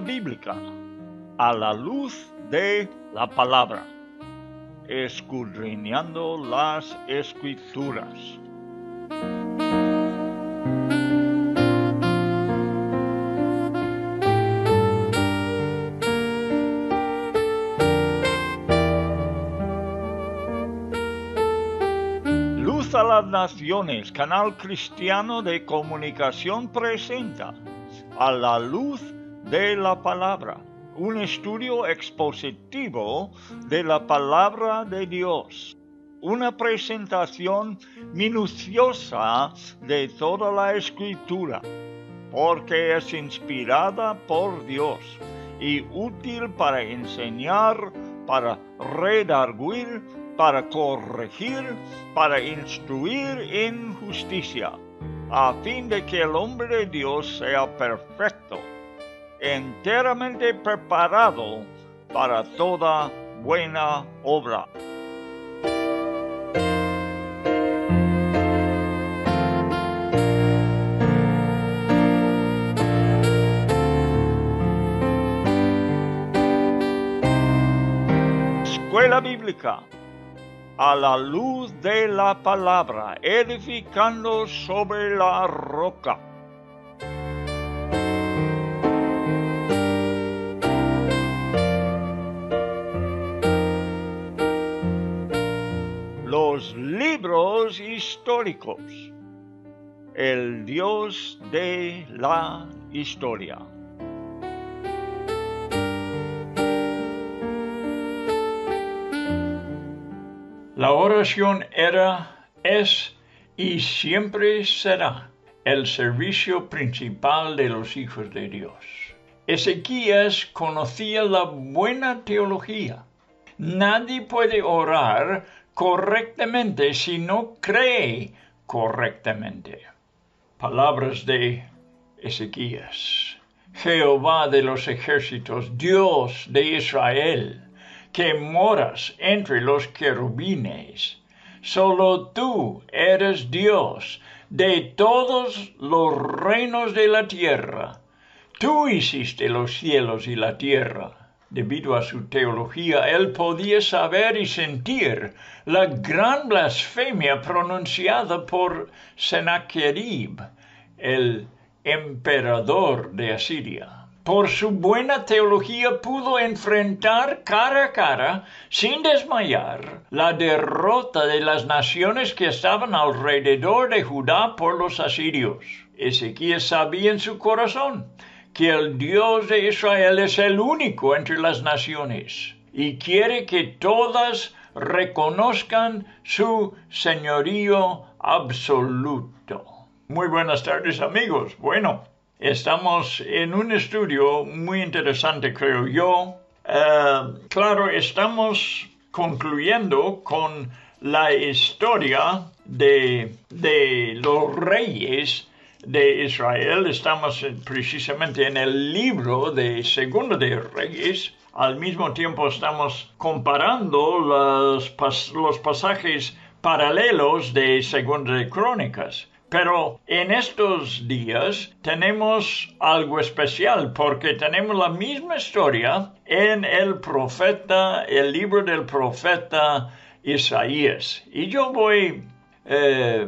bíblica a la luz de la palabra, escudriñando las escrituras. Luz a las Naciones, canal cristiano de comunicación presenta a la luz de la palabra, un estudio expositivo de la palabra de Dios, una presentación minuciosa de toda la escritura, porque es inspirada por Dios y útil para enseñar, para redarguir, para corregir, para instruir en justicia a fin de que el hombre de Dios sea perfecto, enteramente preparado para toda buena obra. Escuela Bíblica a la luz de la palabra, edificando sobre la roca. Históricos. El Dios de la historia. La oración era, es y siempre será el servicio principal de los hijos de Dios. Ezequías conocía la buena teología. Nadie puede orar correctamente si no cree correctamente. Palabras de Ezequías. Jehová de los ejércitos, Dios de Israel que moras entre los querubines. Solo tú eres Dios de todos los reinos de la tierra. Tú hiciste los cielos y la tierra. Debido a su teología, él podía saber y sentir la gran blasfemia pronunciada por Sennacherib, el emperador de Asiria por su buena teología pudo enfrentar cara a cara, sin desmayar, la derrota de las naciones que estaban alrededor de Judá por los asirios. Ezequiel sabía en su corazón que el Dios de Israel es el único entre las naciones y quiere que todas reconozcan su señorío absoluto. Muy buenas tardes amigos. Bueno, Estamos en un estudio muy interesante, creo yo. Eh, claro, estamos concluyendo con la historia de, de los reyes de Israel. Estamos precisamente en el libro de Segundo de Reyes. Al mismo tiempo estamos comparando los, los pasajes paralelos de Segundo de Crónicas. Pero en estos días tenemos algo especial porque tenemos la misma historia en el profeta, el libro del profeta Isaías. Y yo voy eh,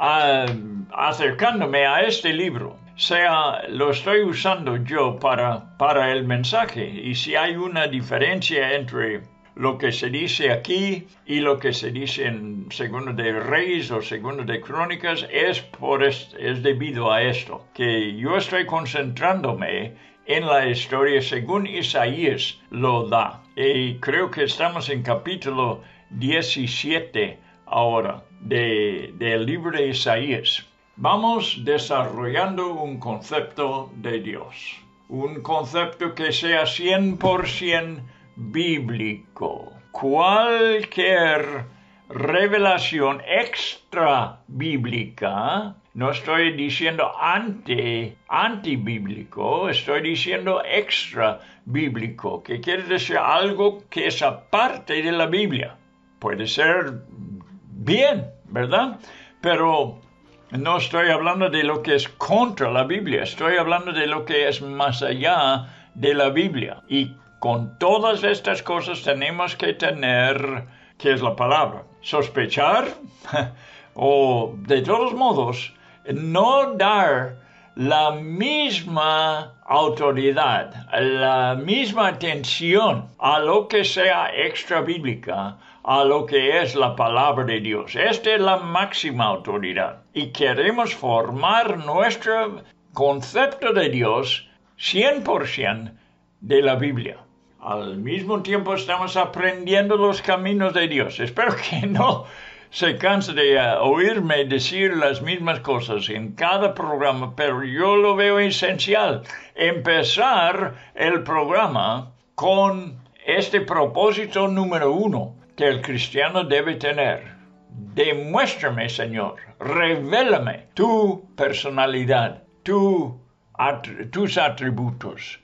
acercándome a este libro. Sea, lo estoy usando yo para, para el mensaje. Y si hay una diferencia entre lo que se dice aquí y lo que se dice en Segundo de Reyes o Segundo de Crónicas es, por es debido a esto, que yo estoy concentrándome en la historia según Isaías lo da. Y creo que estamos en capítulo 17 ahora del libro de Isaías. Vamos desarrollando un concepto de Dios, un concepto que sea 100% bíblico. Cualquier revelación extra bíblica, no estoy diciendo anti, antibíblico, estoy diciendo extra bíblico, que quiere decir algo que es aparte de la Biblia. Puede ser bien, ¿verdad? Pero no estoy hablando de lo que es contra la Biblia, estoy hablando de lo que es más allá de la Biblia. Y con todas estas cosas tenemos que tener, ¿qué es la palabra? Sospechar o de todos modos no dar la misma autoridad, la misma atención a lo que sea extra bíblica, a lo que es la palabra de Dios. Esta es la máxima autoridad. Y queremos formar nuestro concepto de Dios 100% de la Biblia. Al mismo tiempo estamos aprendiendo los caminos de Dios. Espero que no se canse de eh, oírme decir las mismas cosas en cada programa, pero yo lo veo esencial. Empezar el programa con este propósito número uno que el cristiano debe tener. Demuéstrame, Señor, revélame tu personalidad, tus atributos.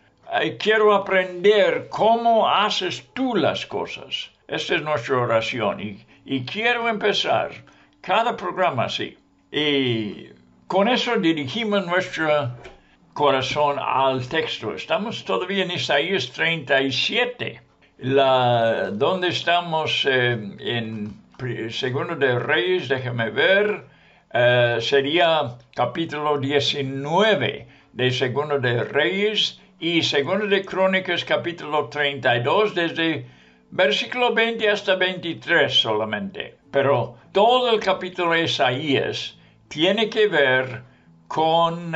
quiero aprender cómo haces tú las cosas. Esta es nuestra oración y y quiero empezar cada programa así. Y con eso dirigimos nuestro corazón al texto. Estamos todavía en Isaías 37, la, donde estamos eh, en Segundo de Reyes, déjame ver, eh, sería capítulo 19 de Segundo de Reyes y Segundo de Crónicas capítulo 32 desde versículo 20 hasta 23 solamente. Pero todo el capítulo de Isaías tiene que ver con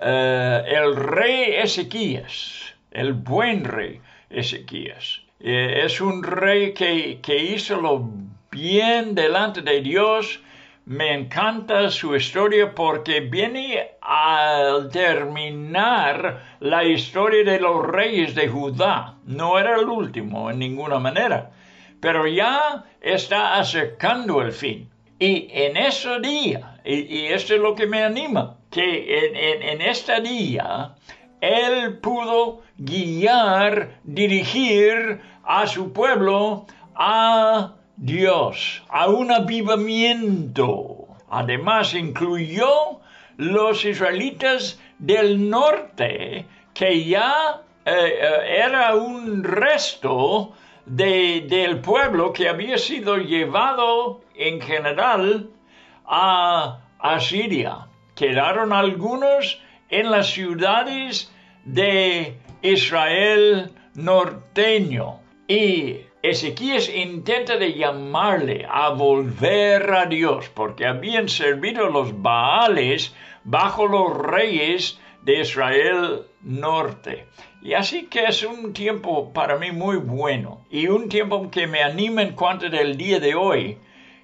eh, el rey Ezequías, el buen rey Ezequías. Eh, es un rey que, que hizo lo bien delante de Dios, me encanta su historia porque viene a terminar la historia de los reyes de Judá. No era el último en ninguna manera, pero ya está acercando el fin. Y en ese día, y, esto es lo que me anima, que en, en este día él pudo guiar, dirigir a su pueblo a Dios a un avivamiento. Además incluyó los israelitas del norte, que ya eh, eh, era un resto del pueblo que había sido llevado en general a Asiria. Quedaron algunos en las ciudades de Israel norteño y Ezequías intenta de llamarle a volver a Dios, porque habían servido los Baales bajo los reyes de Israel norte. Y así que es un tiempo para mí muy bueno y un tiempo que me anima en cuanto del día de hoy,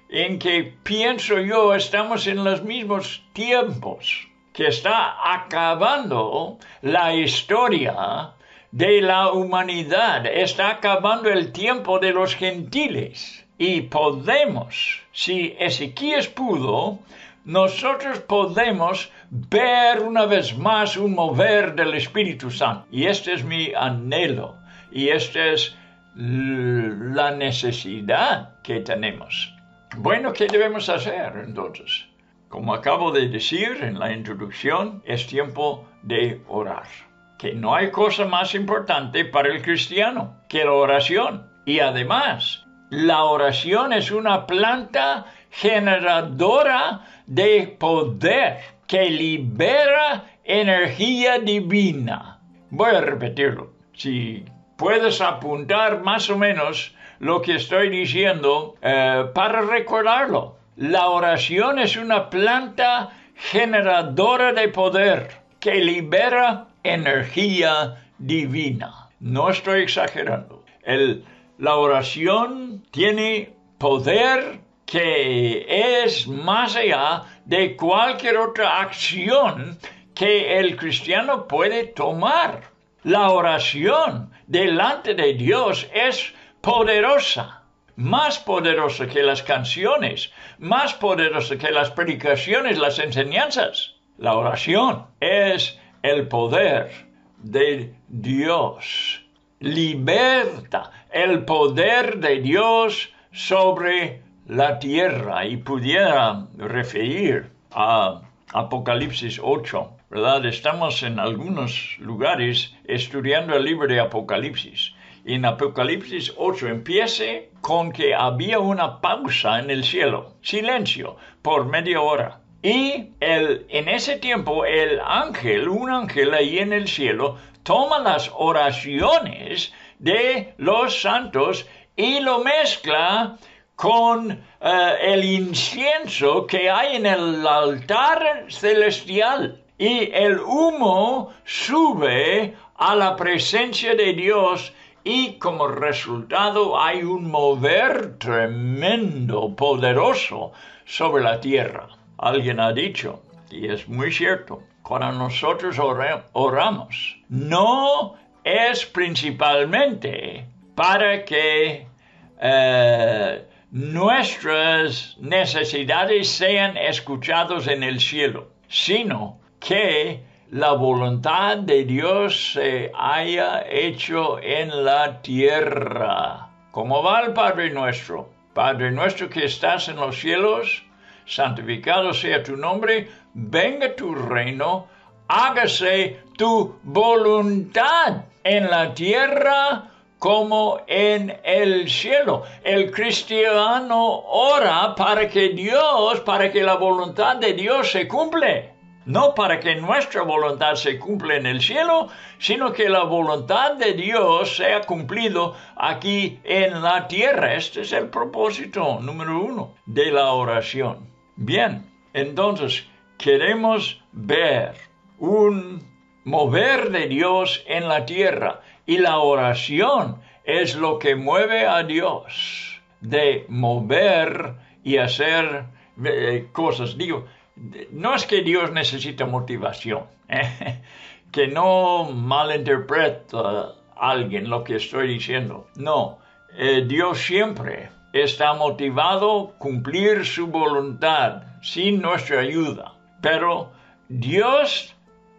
en que pienso yo estamos en los mismos tiempos, que está acabando la historia de la humanidad. Está acabando el tiempo de los gentiles. Y podemos, si Ezequías pudo, nosotros podemos ver una vez más un mover del Espíritu Santo. Y este es mi anhelo. Y esta es la necesidad que tenemos. Bueno, ¿qué debemos hacer entonces? Como acabo de decir en la introducción, es tiempo de orar que no hay cosa más importante para el cristiano que la oración. Y además, la oración es una planta generadora de poder que libera energía divina. Voy a repetirlo. Si puedes apuntar más o menos lo que estoy diciendo eh, para recordarlo. La oración es una planta generadora de poder que libera energía divina. No estoy exagerando. la oración tiene poder que es más allá de cualquier otra acción que el cristiano puede tomar. La oración delante de Dios es poderosa, más poderosa que las canciones, más poderosa que las predicaciones, las enseñanzas. La oración es el poder de Dios. Liberta el poder de Dios sobre la tierra y pudiera referir a Apocalipsis 8. ¿verdad? Estamos en algunos lugares estudiando el libro de Apocalipsis. En Apocalipsis 8 empiece con que había una pausa en el cielo, silencio, por media hora. Y el, en ese tiempo el ángel, un ángel ahí en el cielo, toma las oraciones de los santos y lo mezcla con eh, el incienso que hay en el altar celestial. Y el humo sube a la presencia de Dios y como resultado hay un mover tremendo, poderoso sobre la tierra. Alguien ha dicho, y es muy cierto, cuando nosotros oramos, no es principalmente para que eh, nuestras necesidades sean escuchadas en el cielo, sino que la voluntad de Dios se haya hecho en la tierra. Como va el Padre nuestro? Padre nuestro que estás en los cielos, santificado sea tu nombre, venga tu reino, hágase tu voluntad en la tierra como en el cielo. El cristiano ora para que Dios, para que la voluntad de Dios se cumple. No para que nuestra voluntad se cumpla en el cielo, sino que la voluntad de Dios sea cumplido aquí en la tierra. Este es el propósito número uno de la oración. Bien, entonces queremos ver un mover de Dios en la tierra y la oración es lo que mueve a Dios de mover y hacer eh, cosas. Digo, no es que Dios necesita motivación, ¿eh? que no malinterpreta alguien lo que estoy diciendo. No, eh, Dios siempre está motivado a cumplir su voluntad sin nuestra ayuda. Pero Dios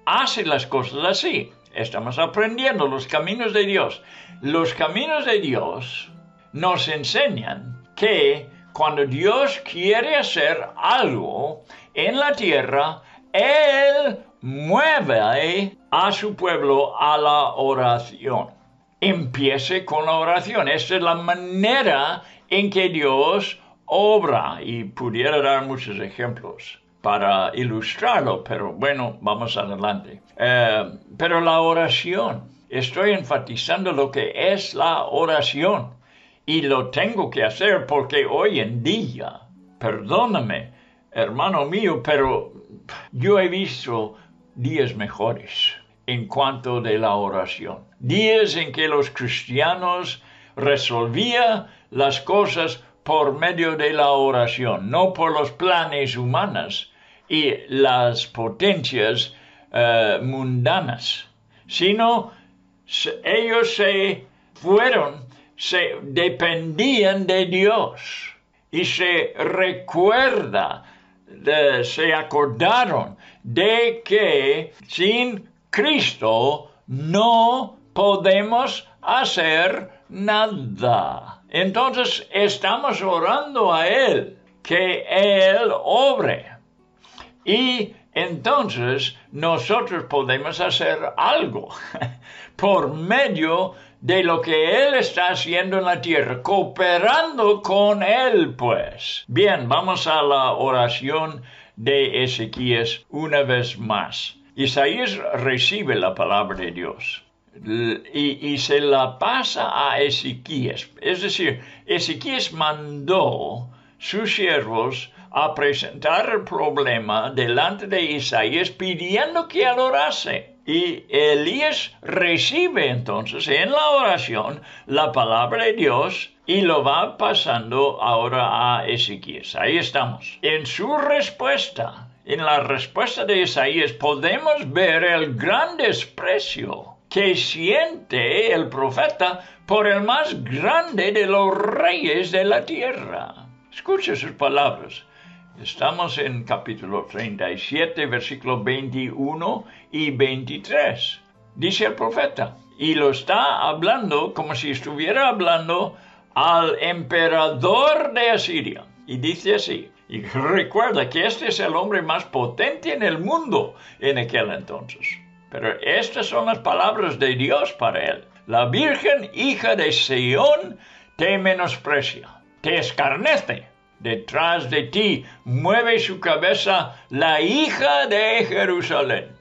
hace las cosas así. Estamos aprendiendo los caminos de Dios. Los caminos de Dios nos enseñan que cuando Dios quiere hacer algo en la tierra, Él mueve a su pueblo a la oración. Empiece con la oración. Esta es la manera en que Dios obra y pudiera dar muchos ejemplos para ilustrarlo, pero bueno, vamos adelante. Eh, pero la oración, estoy enfatizando lo que es la oración y lo tengo que hacer porque hoy en día, perdóname, hermano mío, pero yo he visto días mejores en cuanto de la oración. Días en que los cristianos resolvían las cosas por medio de la oración, no por los planes humanos y las potencias eh, mundanas, sino ellos se fueron, se dependían de Dios y se recuerda, se acordaron de que sin Cristo no podemos hacer nada. Entonces estamos orando a Él, que Él obre. Y entonces nosotros podemos hacer algo por medio de lo que Él está haciendo en la tierra, cooperando con Él, pues. Bien, vamos a la oración de Ezequías una vez más. Isaías recibe la palabra de Dios y, se la pasa a Ezequías. Es decir, Ezequías mandó sus siervos a presentar el problema delante de Isaías pidiendo que adorase. Y Elías recibe entonces en la oración la palabra de Dios y lo va pasando ahora a Ezequías. Ahí estamos. En su respuesta, en la respuesta de Isaías podemos ver el gran desprecio que siente el profeta por el más grande de los reyes de la tierra. Escuche sus palabras. Estamos en capítulo 37, versículos 21 y 23. Dice el profeta, y lo está hablando como si estuviera hablando al emperador de Asiria. Y dice así, Y recuerda que este es el hombre más potente en el mundo en aquel entonces. Pero estas son las palabras de Dios para él. La Virgen, hija de Sion, te menosprecia, te escarnece. Detrás de ti mueve su cabeza la hija de Jerusalén.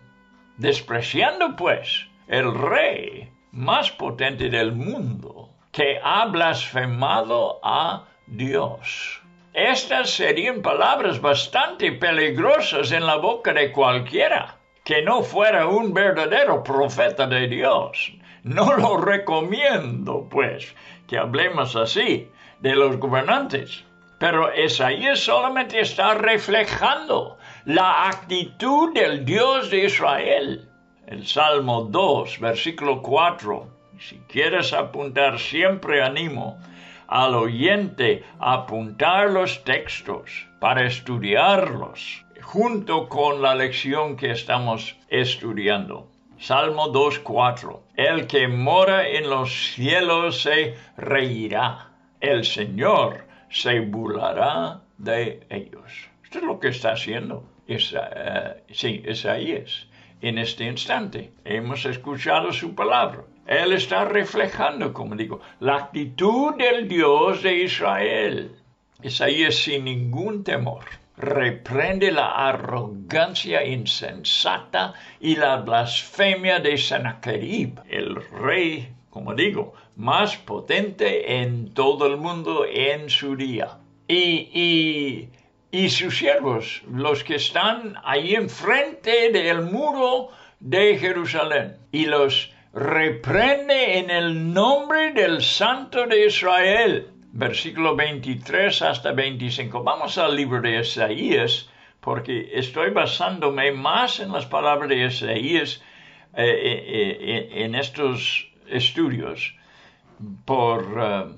Despreciando pues el rey más potente del mundo, que ha blasfemado a Dios. Estas serían palabras bastante peligrosas en la boca de cualquiera que no fuera un verdadero profeta de Dios. No lo recomiendo, pues, que hablemos así de los gobernantes. Pero Isaías solamente está reflejando la actitud del Dios de Israel. El Salmo 2, versículo 4. Si quieres apuntar, siempre animo al oyente a apuntar los textos para estudiarlos junto con la lección que estamos estudiando. Salmo 2.4. El que mora en los cielos se reirá. El Señor se burlará de ellos. Esto es lo que está haciendo. Esa, uh, sí, es. En este instante hemos escuchado su palabra. Él está reflejando, como digo, la actitud del Dios de Israel. Isaías sin ningún temor reprende la arrogancia insensata y la blasfemia de Sennacherib, el rey, como digo, más potente en todo el mundo en su día. Y, y, sus siervos, los que están ahí enfrente del muro de Jerusalén, y los reprende en el nombre del Santo de Israel versículo 23 hasta 25. Vamos al libro de Isaías, porque estoy basándome más en las palabras de Isaías eh, eh, eh, en estos estudios, por,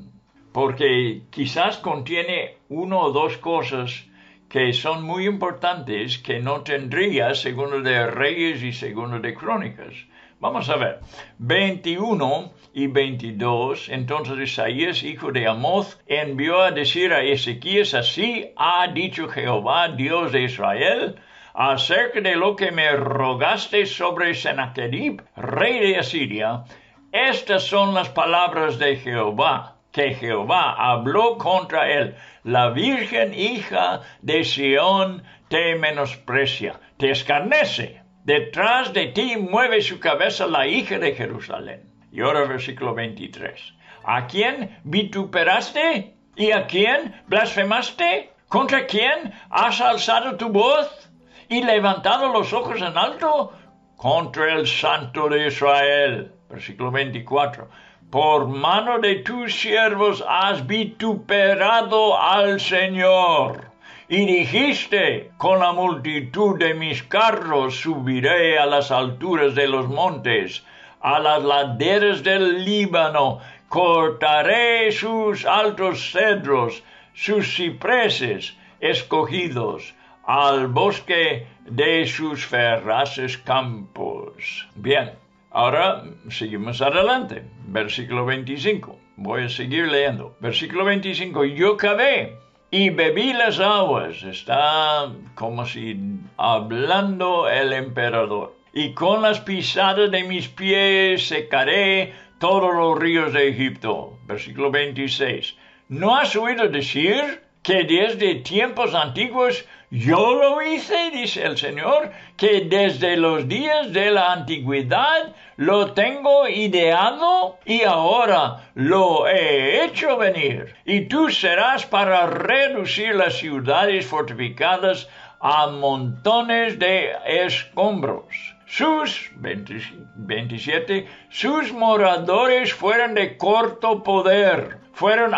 porque quizás contiene uno o dos cosas que son muy importantes que no tendría segundo de Reyes y segundo de Crónicas. Vamos a ver, 21 y 22, entonces Isaías, hijo de Amoz, envió a decir a Ezequías, así ha dicho Jehová, Dios de Israel, acerca de lo que me rogaste sobre Sennacherib, rey de Asiria, estas son las palabras de Jehová, que Jehová habló contra él. La virgen hija de Sión te menosprecia, te escarnece Detrás de ti mueve su cabeza la hija de Jerusalén. Y ahora versículo 23. ¿A quién vituperaste? ¿Y a quién blasfemaste? ¿Contra quién has alzado tu voz y levantado los ojos en alto? Contra el Santo de Israel. Versículo 24. Por mano de tus siervos has vituperado al Señor y dijiste, con la multitud de mis carros subiré a las alturas de los montes, a las laderas del Líbano, cortaré sus altos cedros, sus cipreses escogidos, al bosque de sus feraces campos. Bien, ahora seguimos adelante. Versículo 25. Voy a seguir leyendo. Versículo 25. Yo cavé y bebí las aguas. Está como si hablando el emperador. Y con las pisadas de mis pies secaré todos los ríos de Egipto. Versículo 26. ¿No has oído decir que desde tiempos antiguos yo lo hice, dice el Señor, que desde los días de la antigüedad lo tengo ideado y ahora lo he hecho venir. Y tú serás para reducir las ciudades fortificadas a montones de escombros. Sus 27, sus moradores fueron de corto poder, fueron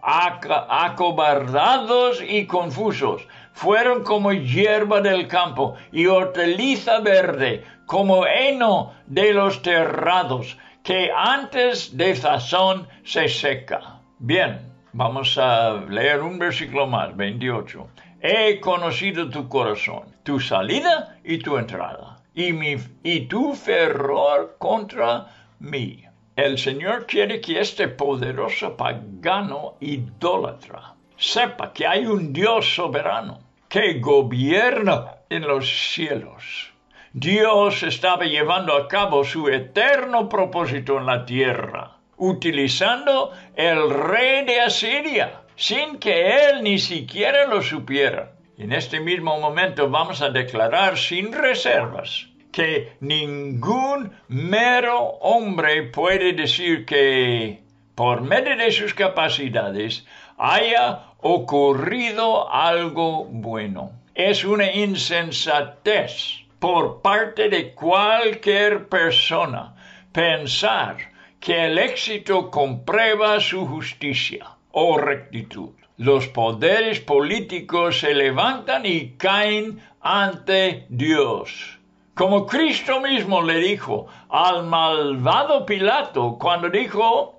acobardados y confusos fueron como hierba del campo y hortaliza verde, como heno de los terrados, que antes de sazón se seca. Bien, vamos a leer un versículo más, 28. He conocido tu corazón, tu salida y tu entrada, y, mi, y tu fervor contra mí. El Señor quiere que este poderoso pagano idólatra sepa que hay un Dios soberano que gobierna en los cielos. Dios estaba llevando a cabo su eterno propósito en la tierra, utilizando el rey de Asiria, sin que él ni siquiera lo supiera. En este mismo momento vamos a declarar sin reservas que ningún mero hombre puede decir que por medio de sus capacidades haya ocurrido algo bueno. Es una insensatez por parte de cualquier persona pensar que el éxito comprueba su justicia o rectitud. Los poderes políticos se levantan y caen ante Dios como Cristo mismo le dijo al malvado Pilato cuando dijo,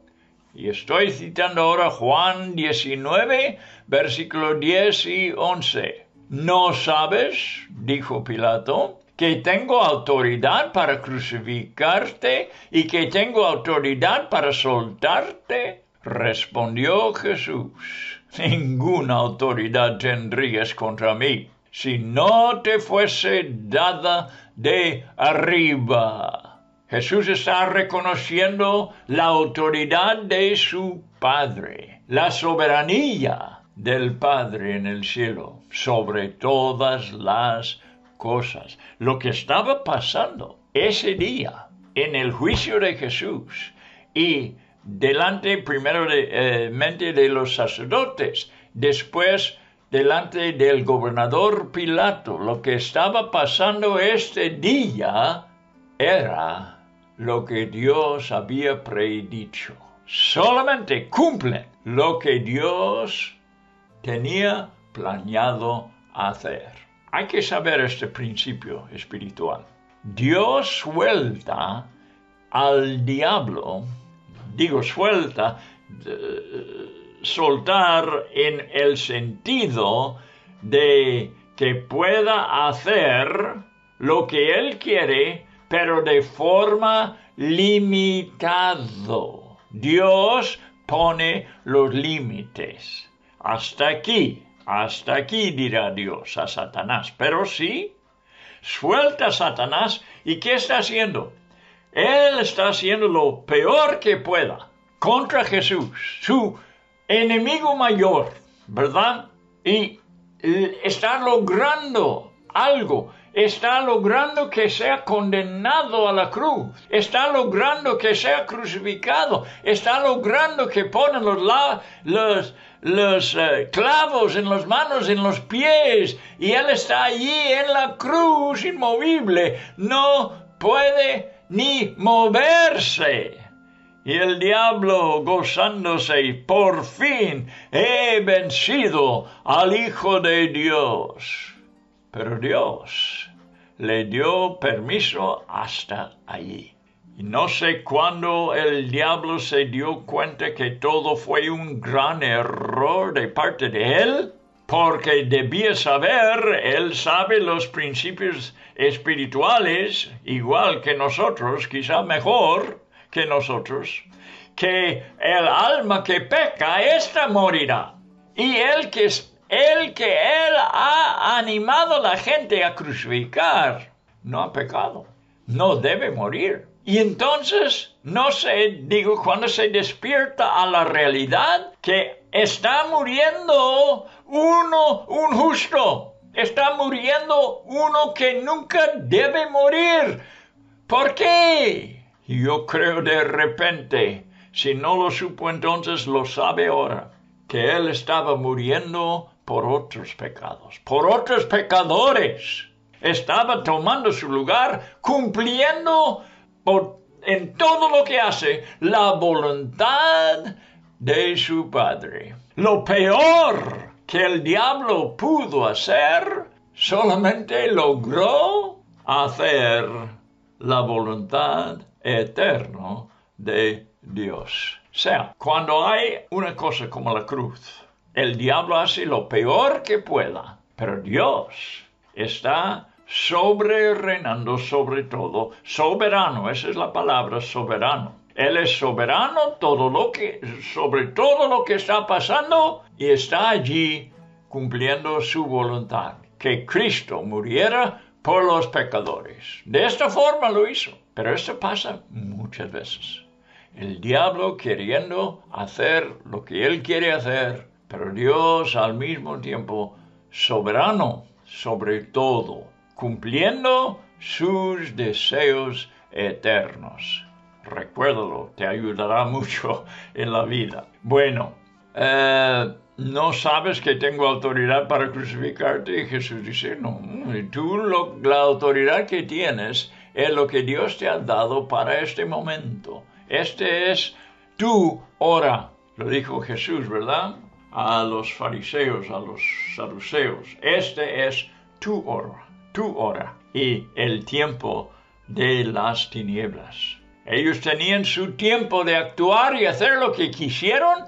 y estoy citando ahora Juan 19, versículo 10 y 11, ¿no sabes, dijo Pilato, que tengo autoridad para crucificarte y que tengo autoridad para soltarte? Respondió Jesús, ninguna autoridad tendrías contra mí si no te fuese dada de arriba. Jesús está reconociendo la autoridad de su Padre, la soberanía del Padre en el cielo sobre todas las cosas. Lo que estaba pasando ese día en el juicio de Jesús y delante primero de, eh, de los sacerdotes, después delante del gobernador Pilato, lo que estaba pasando este día era lo que Dios había predicho. Solamente cumple lo que Dios tenía planeado hacer. Hay que saber este principio espiritual. Dios suelta al diablo, digo suelta, soltar en el sentido de que pueda hacer lo que él quiere, pero de forma limitado. Dios pone los límites. Hasta aquí, hasta aquí dirá Dios a Satanás. Pero sí, suelta a Satanás y ¿qué está haciendo? Él está haciendo lo peor que pueda contra Jesús, su enemigo mayor, ¿verdad? Y está logrando algo, está logrando que sea condenado a la cruz, está logrando que sea crucificado, está logrando que ponen los, los, los eh, clavos en las manos, en los pies, y él está allí en la cruz inmovible, no puede ni moverse. Y el diablo gozándose, por fin he vencido al Hijo de Dios. Pero Dios le dio permiso hasta allí. Y no sé cuándo el diablo se dio cuenta que todo fue un gran error de parte de él, porque debía saber, él sabe los principios espirituales, igual que nosotros, quizá mejor, que nosotros, que el alma que peca, ésta morirá. Y el que, el que él ha animado a la gente a crucificar, no ha pecado, no debe morir. Y entonces, no sé, digo, cuando se despierta a la realidad que está muriendo uno, un justo, está muriendo uno que nunca debe morir. ¿Por qué? yo creo de repente, si no lo supo entonces, lo sabe ahora, que él estaba muriendo por otros pecados, por otros pecadores. Estaba tomando su lugar, cumpliendo en todo lo que hace la voluntad de su Padre. Lo peor que el diablo pudo hacer, solamente logró hacer la voluntad eterno de Dios. O sea, cuando hay una cosa como la cruz, el diablo hace lo peor que pueda, pero Dios está sobre reinando sobre todo, soberano, esa es la palabra soberano. Él es soberano todo lo que, sobre todo lo que está pasando y está allí cumpliendo su voluntad, que Cristo muriera por los pecadores. De esta forma lo hizo, pero esto pasa muchas veces. El diablo queriendo hacer lo que él quiere hacer, pero Dios al mismo tiempo soberano sobre todo, cumpliendo sus deseos eternos. Recuérdalo, te ayudará mucho en la vida. Bueno, eh, no sabes que tengo autoridad para crucificarte. Y Jesús dice, no, tú la autoridad que tienes es lo que Dios te ha dado para este momento. Este es tu hora, lo dijo Jesús, ¿verdad? A los fariseos, a los saduceos. Este es tu hora, tu hora y el tiempo de las tinieblas. Ellos tenían su tiempo de actuar y hacer lo que quisieron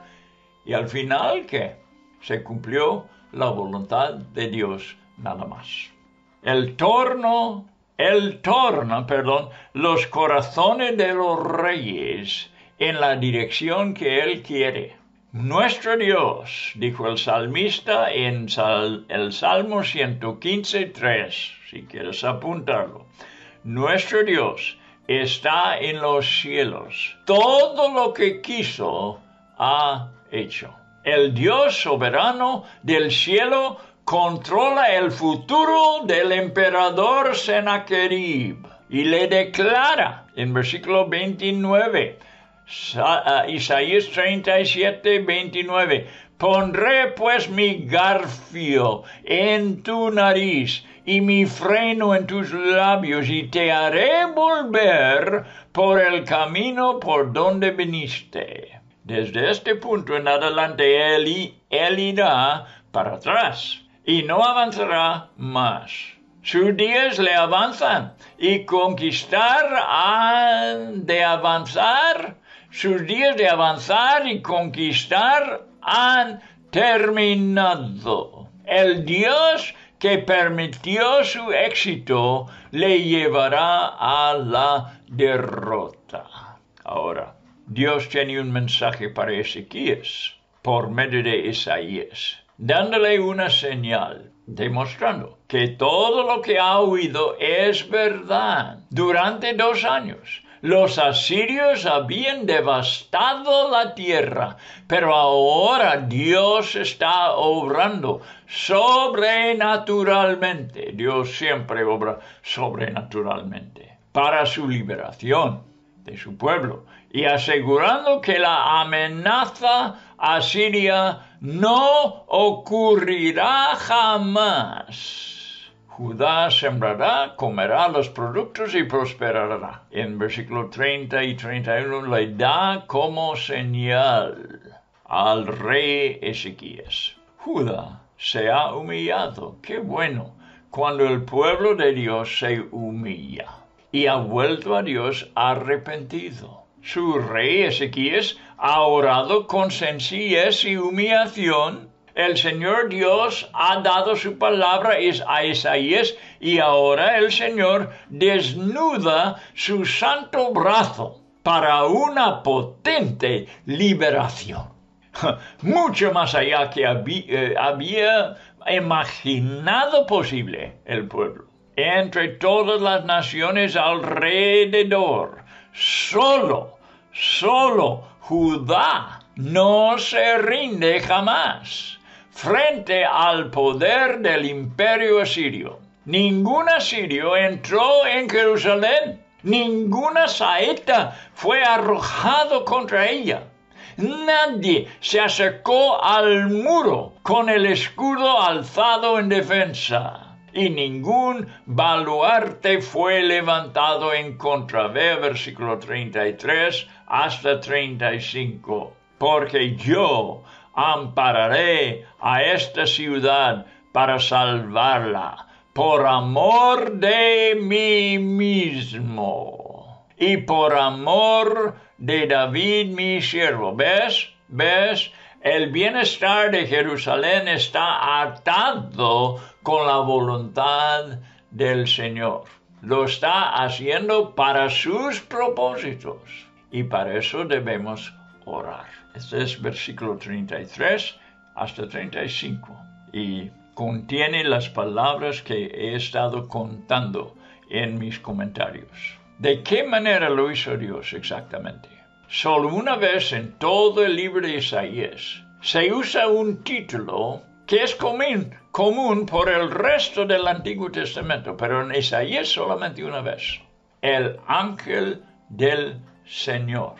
y al final que se cumplió la voluntad de Dios nada más. El torno, el torna, perdón, los corazones de los reyes en la dirección que Él quiere. Nuestro Dios, dijo el salmista en el Salmo 115, 3, si quieres apuntarlo. Nuestro Dios está en los cielos. Todo lo que quiso ha hecho. El Dios soberano del cielo controla el futuro del emperador Sennacherib y le declara en versículo 29, Isaías 37, 29, Pondré pues mi garfio en tu nariz y mi freno en tus labios y te haré volver por el camino por donde viniste. Desde este punto en adelante él, irá para atrás y no avanzará más. Sus días le avanzan y conquistar han de avanzar. Sus días de avanzar y conquistar han terminado. El Dios que permitió su éxito le llevará a la derrota. Ahora, Dios tiene un mensaje para Ezequías por medio de Isaías, dándole una señal, demostrando que todo lo que ha oído es verdad durante dos años los asirios habían devastado la tierra, pero ahora Dios está obrando sobrenaturalmente. Dios siempre obra sobrenaturalmente para su liberación de su pueblo y asegurando que la amenaza asiria no ocurrirá jamás. Judá sembrará, comerá los productos y prosperará. En versículo 30 y 31 le da como señal al rey Ezequías. Judá se ha humillado. Qué bueno cuando el pueblo de Dios se humilla y ha vuelto a Dios arrepentido. Su rey Ezequías ha orado con sencillez y humillación el Señor Dios ha dado su palabra a Isaías y ahora el Señor desnuda su santo brazo para una potente liberación. Mucho más allá que eh, había, imaginado posible el pueblo. Entre todas las naciones alrededor, solo, solo Judá no se rinde jamás frente al poder del imperio asirio. Ningún asirio entró en Jerusalén, ninguna saeta fue arrojado contra ella. Nadie se acercó al muro con el escudo alzado en defensa y ningún baluarte fue levantado en contra. Ve versículo 33 hasta 35. Porque yo ampararé a esta ciudad para salvarla por amor de mí mismo y por amor de David mi siervo. ¿Ves? ¿Ves? El bienestar de Jerusalén está atado con la voluntad del Señor. Lo está haciendo para sus propósitos. y para eso debemos orar. Este es versículo 33 hasta 35 y contiene las palabras que he estado contando en mis comentarios. ¿De qué manera lo hizo Dios exactamente? Solo una vez en todo el libro de Isaías se usa un título que es común, común por el resto del Antiguo Testamento, pero en Isaías solamente una vez. El ángel del Señor.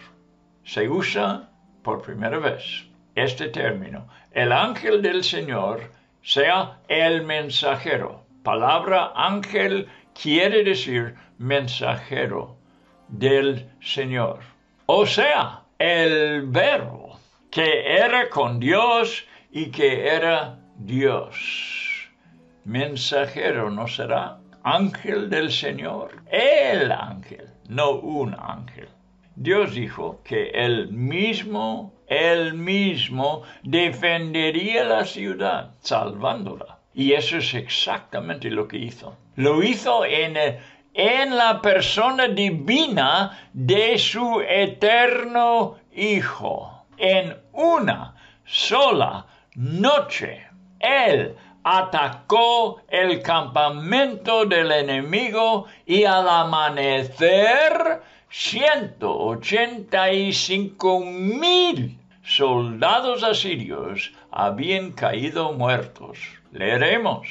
Se usa por primera vez este término. El ángel del Señor sea el mensajero. Palabra ángel quiere decir mensajero del Señor. O sea, el verbo que era con Dios y que era Dios. Mensajero no será ángel del Señor, el ángel, no un ángel. Dios dijo que él mismo, él mismo defendería la ciudad, salvándola. Y eso es exactamente lo que hizo. Lo hizo en, en la persona divina de su eterno Hijo. En una sola noche, Él atacó el campamento del enemigo y al amanecer 185 mil soldados asirios habían caído muertos. Leeremos.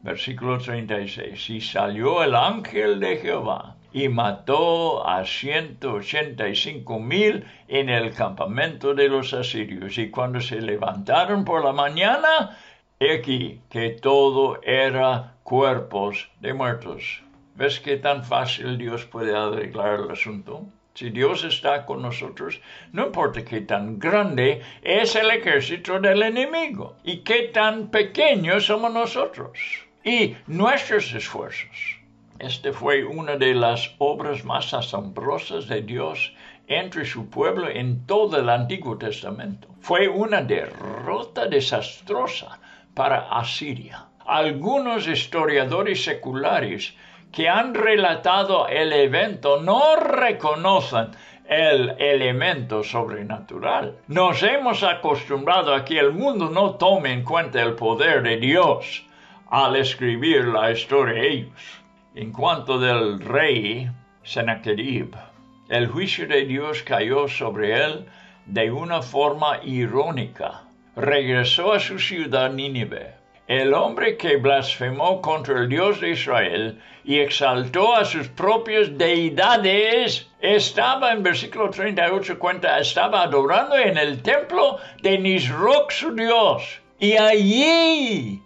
Versículo 36. Y salió el ángel de Jehová y mató a 185 mil en el campamento de los asirios. Y cuando se levantaron por la mañana, aquí que todo era cuerpos de muertos. ¿Ves qué tan fácil Dios puede arreglar el asunto? Si Dios está con nosotros, no importa qué tan grande es el ejército del enemigo y qué tan pequeños somos nosotros y nuestros esfuerzos. Este fue una de las obras más asombrosas de Dios entre su pueblo en todo el Antiguo Testamento. Fue una derrota desastrosa para Asiria. Algunos historiadores seculares que han relatado el evento no reconocen el elemento sobrenatural. Nos hemos acostumbrado a que el mundo no tome en cuenta el poder de Dios al escribir la historia de ellos. En cuanto del rey Sennacherib, el juicio de Dios cayó sobre él de una forma irónica. Regresó a su ciudad Nínive el hombre que blasfemó contra el Dios de Israel y exaltó a sus propias deidades, estaba en versículo 38 cuenta, estaba adorando en el templo de Nisroch su Dios. Y allí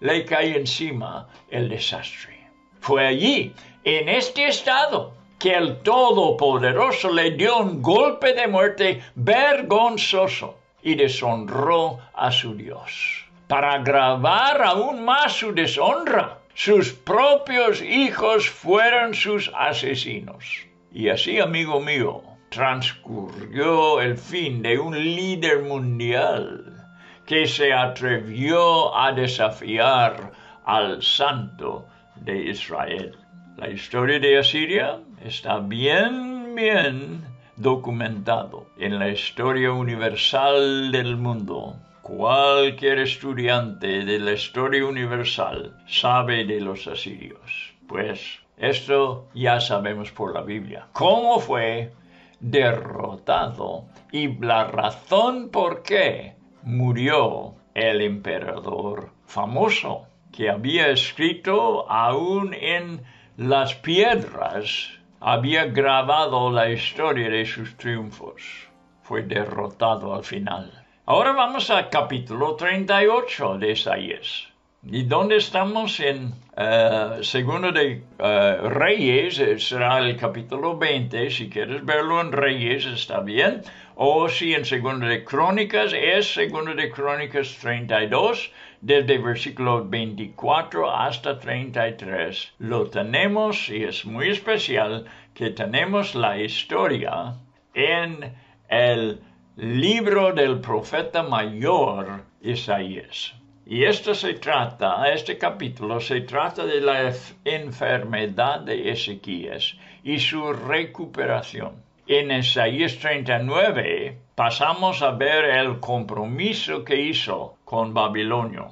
le cae encima el desastre. Fue allí, en este estado, que el Todopoderoso le dio un golpe de muerte vergonzoso y deshonró a su Dios para agravar aún más su deshonra. Sus propios hijos fueron sus asesinos. Y así, amigo mío, transcurrió el fin de un líder mundial que se atrevió a desafiar al santo de Israel. La historia de Asiria está bien, bien documentado en la historia universal del mundo Cualquier estudiante de la historia universal sabe de los asirios. Pues esto ya sabemos por la Biblia. ¿Cómo fue derrotado y la razón por qué murió el emperador famoso que había escrito aún en las piedras, había grabado la historia de sus triunfos. Fue derrotado al final. Ahora vamos al capítulo 38 de Isaías. ¿Y dónde estamos? En uh, Segundo de uh, Reyes, eh, será el capítulo 20, si quieres verlo en Reyes está bien, o si en Segundo de Crónicas es Segundo de Crónicas 32, desde versículo 24 hasta 33. Lo tenemos y es muy especial que tenemos la historia en el libro del profeta mayor Isaías. Y esto se trata, este capítulo se trata de la enfermedad de Ezequías y su recuperación. en Isaías 39 pasamos a ver el compromiso que hizo con Babilonia,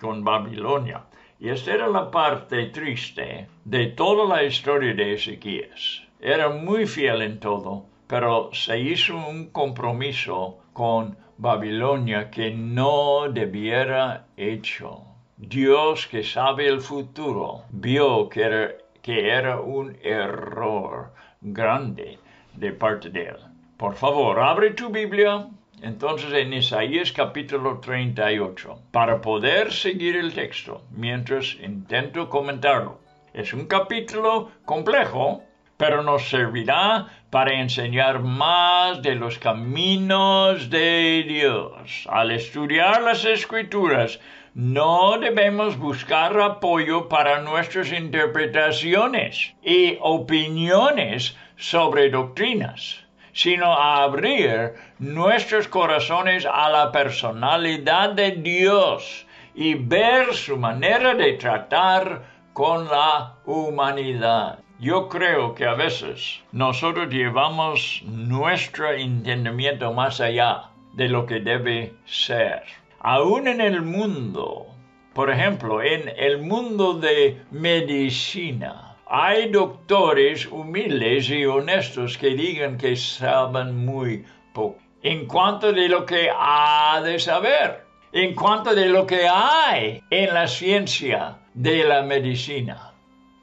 con Babilonia. Y esta era la parte triste de toda la historia de Ezequías. Era muy fiel en todo, pero se hizo un compromiso con Babilonia que no debiera hecho. Dios que sabe el futuro vio que era, que era un error grande de parte de él. Por favor, abre tu Biblia entonces en Isaías capítulo 38 para poder seguir el texto mientras intento comentarlo. Es un capítulo complejo, pero nos servirá para enseñar más de los caminos de Dios. Al estudiar las escrituras, no debemos buscar apoyo para nuestras interpretaciones y opiniones sobre doctrinas sino abrir nuestros corazones a la personalidad de Dios y ver su manera de tratar con la humanidad. Yo creo que a veces nosotros llevamos nuestro entendimiento más allá de lo que debe ser. Aún en el mundo, por ejemplo, en el mundo de medicina, hay doctores humildes y honestos que digan que saben muy poco en cuanto de lo que ha de saber, en cuanto de lo que hay en la ciencia de la medicina.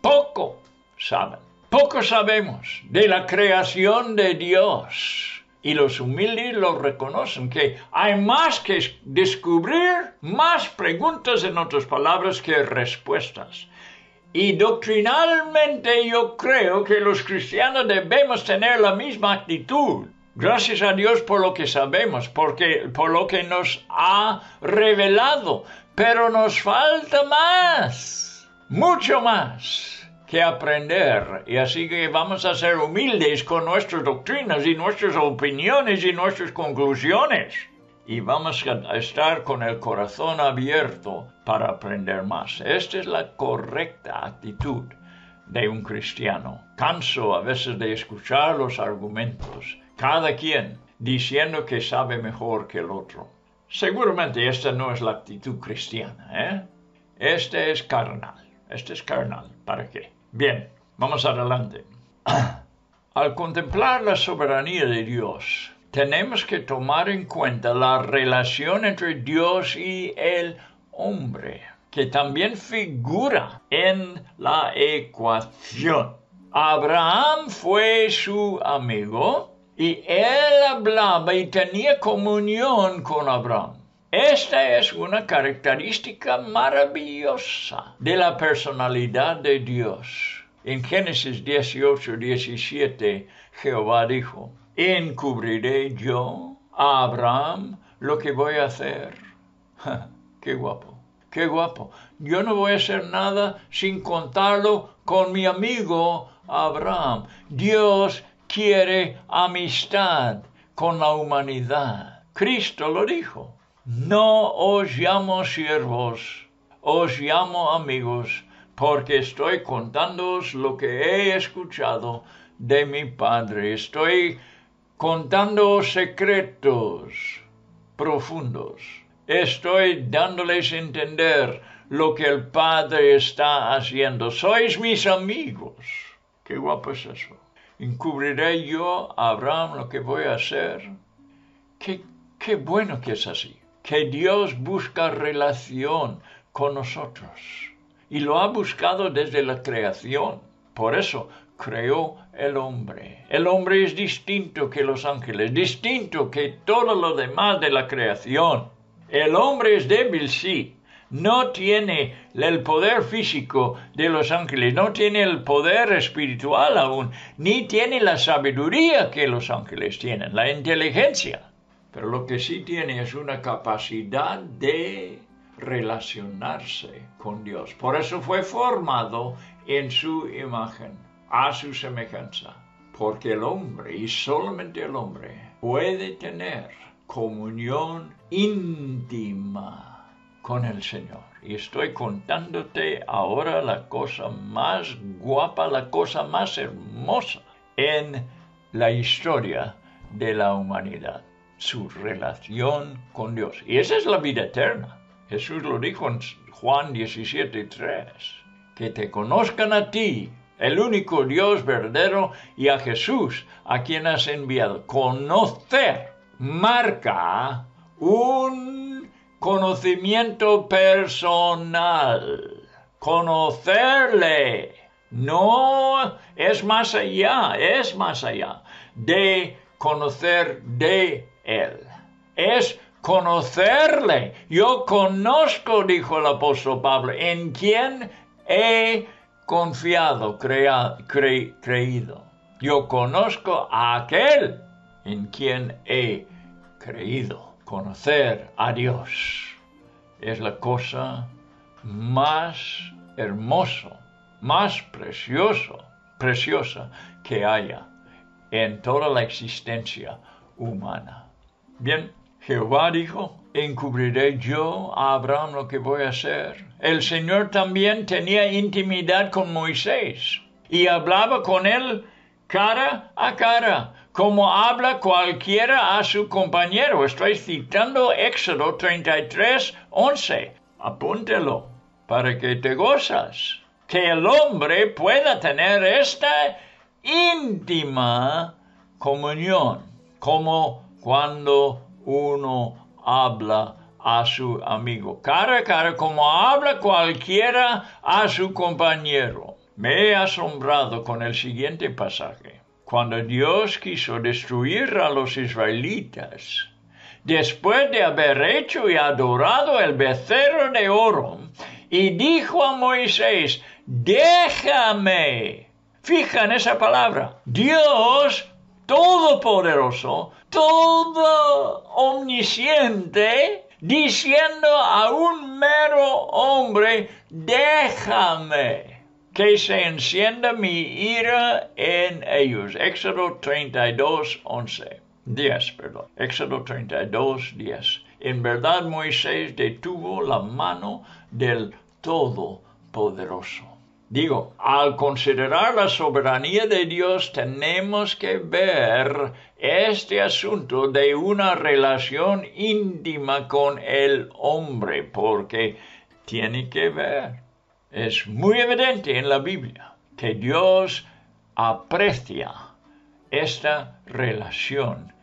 Poco saben. Poco sabemos de la creación de Dios. Y los humildes lo reconocen, que hay más que descubrir, más preguntas en otras palabras que respuestas. Y doctrinalmente yo creo que los cristianos debemos tener la misma actitud. Gracias a Dios por lo que sabemos, porque, por lo que nos ha revelado. Pero nos falta más, mucho más que aprender. Y así que vamos a ser humildes con nuestras doctrinas y nuestras opiniones y nuestras conclusiones y vamos a estar con el corazón abierto para aprender más. Esta es la correcta actitud de un cristiano. Canso a veces de escuchar los argumentos, cada quien diciendo que sabe mejor que el otro. Seguramente esta no es la actitud cristiana, ¿eh? Este es carnal. Este es carnal. ¿Para qué? Bien, vamos adelante. Al contemplar la soberanía de Dios, tenemos que tomar en cuenta la relación entre Dios y el hombre, que también figura en la ecuación. Abraham fue su amigo y él hablaba y tenía comunión con Abraham. Esta es una característica maravillosa de la personalidad de Dios. En Génesis 18, 17, Jehová dijo, encubriré yo a Abraham lo que voy a hacer. qué guapo, qué guapo. Yo no voy a hacer nada sin contarlo con mi amigo Abraham. Dios quiere amistad con la humanidad. Cristo lo dijo. No os llamo siervos, os llamo amigos, porque estoy contándoos lo que he escuchado de mi Padre. Estoy contando secretos profundos. Estoy dándoles a entender lo que el Padre está haciendo. Sois mis amigos. Qué guapo es eso. ¿Encubriré yo a Abraham lo que voy a hacer? Qué, qué bueno que es así. Que Dios busca relación con nosotros. Y lo ha buscado desde la creación. Por eso creó el hombre. El hombre es distinto que los ángeles, distinto que todo lo demás de la creación. El hombre es débil, sí. No tiene el poder físico de los ángeles, no tiene el poder espiritual aún, ni tiene la sabiduría que los ángeles tienen, la inteligencia. Pero lo que sí tiene es una capacidad de relacionarse con Dios. Por eso fue formado en su imagen a su semejanza, porque el hombre, y solamente el hombre, puede tener comunión íntima con el Señor. Y estoy contándote ahora la cosa más guapa, la cosa más hermosa en la historia de la humanidad, su relación con Dios. Y esa es la vida eterna. Jesús lo dijo en Juan 17:3, que te conozcan a ti, el único Dios verdadero, y a Jesús, a quien has enviado. Conocer marca un conocimiento personal. Conocerle no es más allá, es más allá de conocer de Él. Es conocerle. Yo conozco, dijo el apóstol Pablo, en quien he confiado, creído. Yo conozco a aquel en quien he creído. Conocer a Dios es la cosa más hermosa, más precioso, preciosa que haya en toda la existencia humana. Bien, Jehová dijo, encubriré yo a Abraham lo que voy a hacer. El Señor también tenía intimidad con Moisés y hablaba con él cara a cara, como habla cualquiera a su compañero. Estoy citando Éxodo 33, 11. Apúntelo para que te gozas. Que el hombre pueda tener esta íntima comunión, como cuando uno habla a su amigo, cara a cara, como habla cualquiera a su compañero. Me he asombrado con el siguiente pasaje. Cuando Dios quiso destruir a los israelitas, después de haber hecho y adorado el becerro de oro, y dijo a Moisés, déjame. Fija en esa palabra. Dios Todopoderoso todo omnisciente, diciendo a un mero hombre, déjame que se encienda mi ira en ellos. Éxodo 32, 11. 10, perdón. Éxodo 32, 10. En verdad Moisés detuvo la mano del Todopoderoso. Digo, al considerar la soberanía de Dios tenemos que ver este asunto de una relación íntima con el hombre, porque tiene que ver. Es muy evidente en la Biblia que Dios aprecia esta relación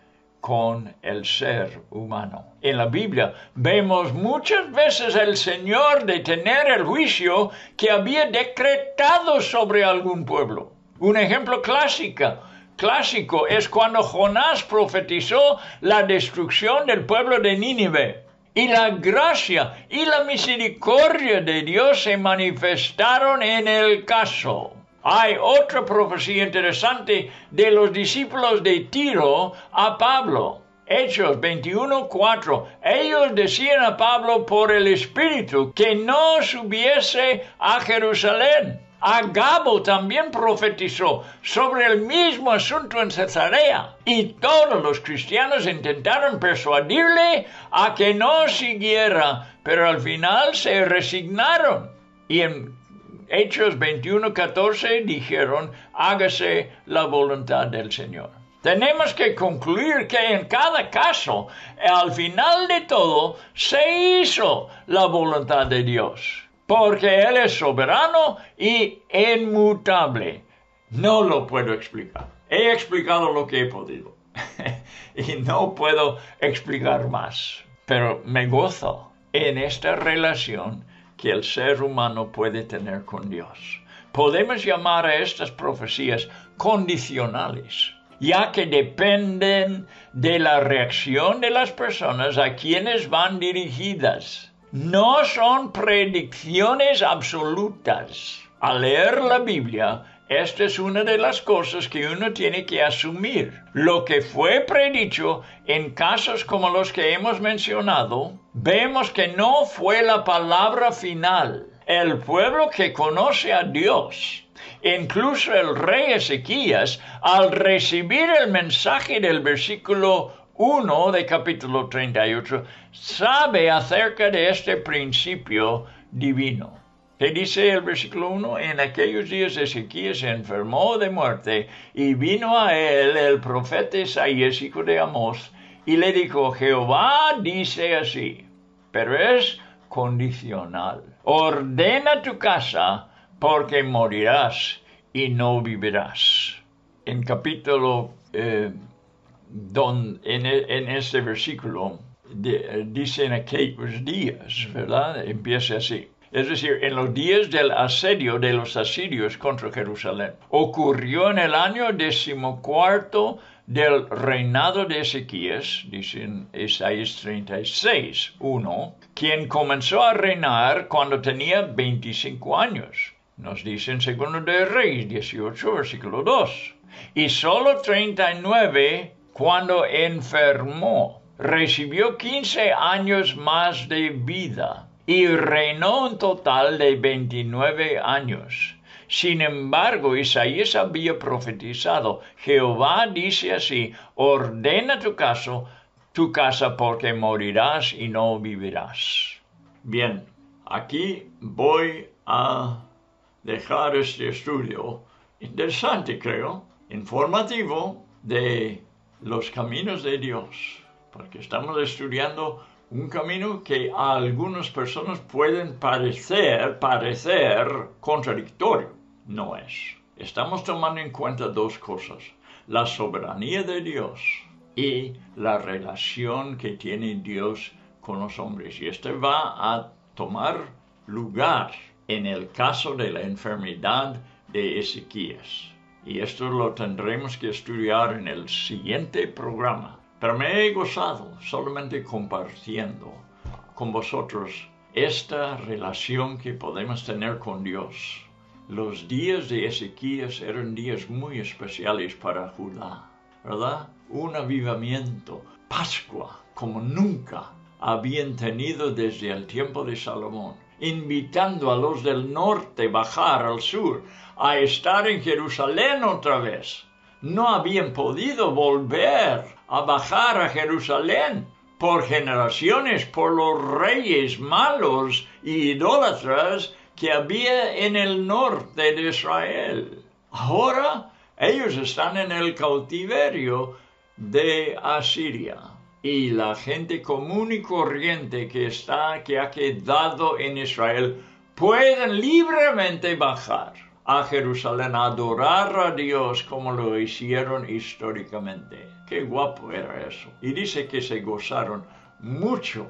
con el ser humano. En la Biblia vemos muchas veces el Señor detener el juicio que había decretado sobre algún pueblo. Un ejemplo clásico, clásico es cuando Jonás profetizó la destrucción del pueblo de Nínive. Y la gracia y la misericordia de Dios se manifestaron en el caso. Hay otra profecía interesante de los discípulos de Tiro a Pablo. Hechos 21:4. Ellos decían a Pablo por el Espíritu que no subiese a Jerusalén. Agabo también profetizó sobre el mismo asunto en Cesarea y todos los cristianos intentaron persuadirle a que no siguiera, pero al final se resignaron. Y en Hechos 21:14 dijeron, hágase la voluntad del Señor. Tenemos que concluir que en cada caso, al final de todo, se hizo la voluntad de Dios, porque Él es soberano y inmutable. No lo puedo explicar. He explicado lo que he podido y no puedo explicar más, pero me gozo en esta relación que el ser humano puede tener con Dios. Podemos llamar a estas profecías condicionales, ya que dependen de la reacción de las personas a quienes van dirigidas. No son predicciones absolutas. Al leer la Biblia, esta es una de las cosas que uno tiene que asumir. Lo que fue predicho en casos como los que hemos mencionado, vemos que no fue la palabra final. El pueblo que conoce a Dios, incluso el rey Ezequías, al recibir el mensaje del versículo 1 de capítulo 38, sabe acerca de este principio divino. Que dice el versículo 1, en aquellos días Ezequías se enfermó de muerte y vino a él el profeta Isaías, hijo de Amós, y le dijo, Jehová dice así, pero es condicional. Ordena tu casa porque morirás y no vivirás. En capítulo, eh, en, en, este versículo, de, dice en aquellos días, ¿verdad? Empieza así es decir, en los días del asedio de los asirios contra Jerusalén. Ocurrió en el año decimocuarto del reinado de Ezequías, dice en Isaías 36, 1, quien comenzó a reinar cuando tenía 25 años. Nos dice en Segundo de Reyes 18, versículo 2. Y solo 39 cuando enfermó. Recibió 15 años más de vida y reinó un total de 29 años. Sin embargo, Isaías había profetizado, Jehová dice así, ordena tu caso, tu casa porque morirás y no vivirás. Bien, aquí voy a dejar este estudio interesante, creo, informativo de los caminos de Dios, porque estamos estudiando un camino que a algunas personas pueden parecer, parecer contradictorio. No es. Estamos tomando en cuenta dos cosas. La soberanía de Dios y la relación que tiene Dios con los hombres. Y este va a tomar lugar en el caso de la enfermedad de Ezequías. Y esto lo tendremos que estudiar en el siguiente programa. Pero me he gozado solamente compartiendo con vosotros esta relación que podemos tener con Dios. Los días de Ezequías eran días muy especiales para Judá, ¿verdad? Un avivamiento, Pascua, como nunca habían tenido desde el tiempo de Salomón, invitando a los del norte bajar al sur, a estar en Jerusalén otra vez. No habían podido volver a bajar a Jerusalén por generaciones por los reyes malos y idólatras que había en el norte de Israel. Ahora ellos están en el cautiverio de Asiria y la gente común y corriente que está que ha quedado en Israel pueden libremente bajar a Jerusalén adorar a Dios como lo hicieron históricamente. Qué guapo era eso. Y dice que se gozaron mucho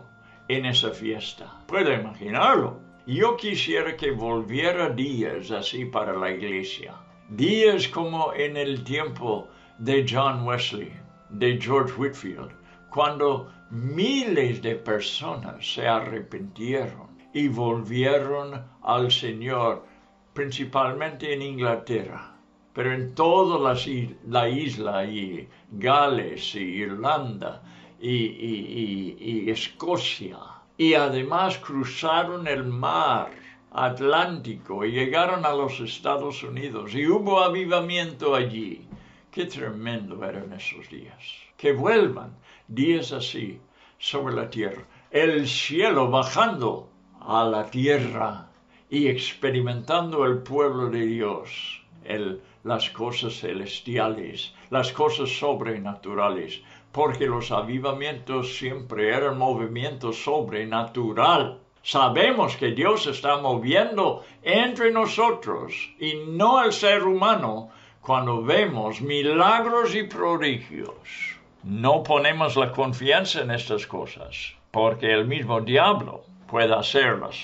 en esa fiesta. Puedo imaginarlo. Yo quisiera que volviera días así para la iglesia. Días como en el tiempo de John Wesley, de George Whitfield, cuando miles de personas se arrepintieron y volvieron al Señor principalmente en Inglaterra, pero en toda la, isla y Gales y Irlanda y, Escocia. Y además cruzaron el mar Atlántico y llegaron a los Estados Unidos y hubo avivamiento allí. Qué tremendo eran esos días. Que vuelvan días así sobre la tierra. El cielo bajando a la tierra y experimentando el pueblo de Dios, el, las cosas celestiales, las cosas sobrenaturales, porque los avivamientos siempre eran movimiento sobrenatural. Sabemos que Dios está moviendo entre nosotros y no el ser humano cuando vemos milagros y prodigios. No ponemos la confianza en estas cosas, porque el mismo diablo puede hacerlas.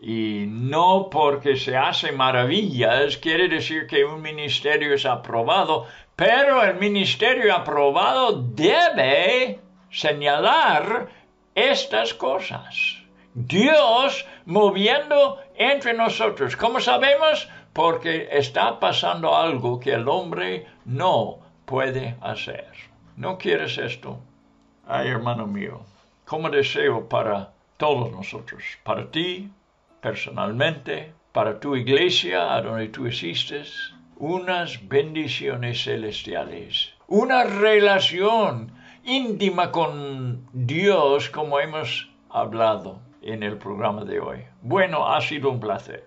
Y no porque se hace maravillas quiere decir que un ministerio es aprobado, pero el ministerio aprobado debe señalar estas cosas. Dios moviendo entre nosotros. ¿Cómo sabemos? Porque está pasando algo que el hombre no puede hacer. ¿No quieres esto? Ay, hermano mío, como deseo para todos nosotros, para ti, personalmente, para tu iglesia, a donde tú existes, unas bendiciones celestiales, una relación íntima con Dios como hemos hablado en el programa de hoy. Bueno, ha sido un placer.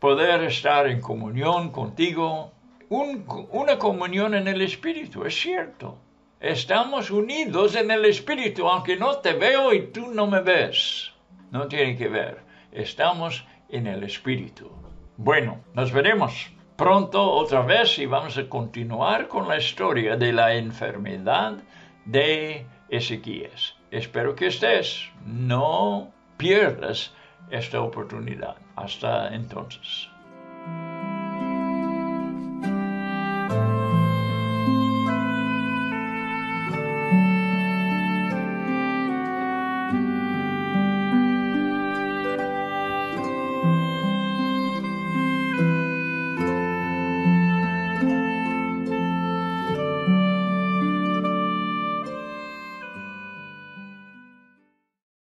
poder estar en comunión contigo, una comunión en el Espíritu, es cierto. Estamos unidos en el Espíritu, aunque no te veo y tú no me ves. No tiene que ver. Estamos en el Espíritu. Bueno, nos veremos pronto otra vez y vamos a continuar con la historia de la enfermedad de Ezequías. Espero que estés. No pierdas esta oportunidad. Hasta entonces.